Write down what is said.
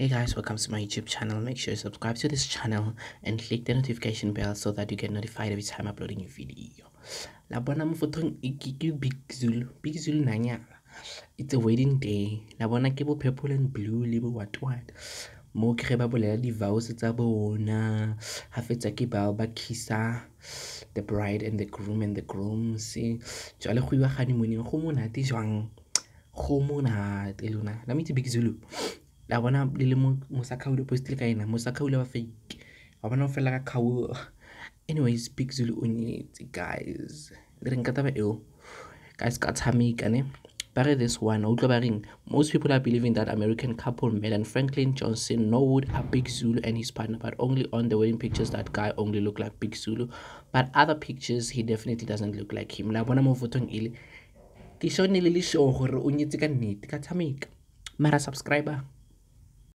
Hey guys, welcome to my YouTube channel. Make sure you subscribe to this channel and click the notification bell so that you get notified every time I upload a new video. La bona mo photong ke Big Zulu. Big Zulu nanyana. It's a wedding day. La bona ke bo purple and blue le bo what. Mo ke ba bolela di-vows tsa bona. Ha fetsa ke ba ba kissa the bride and the groom and the grooms. Jwale go iwa honeymoon go monate jwang. Go monate lona. Let me to Big Zulu. La bona le le mosakhaule postile ka ena mosakhaule wa fake. Wa bona o fela ka khaul anyways big zulu o nyetse guys. Le reng ka taba eo guys ka tshameka ne eh? ba re this one o utlwa ba reng most people are believing that american couple Megan franklin johnson norwood are big zulu and his partner but only on the wedding pictures that guy only look like big zulu. But other pictures he definitely doesn't look like him. La bona mo fotong ele ke shone le le show gore o nyetse ka nnete ka tshameka mara subscriber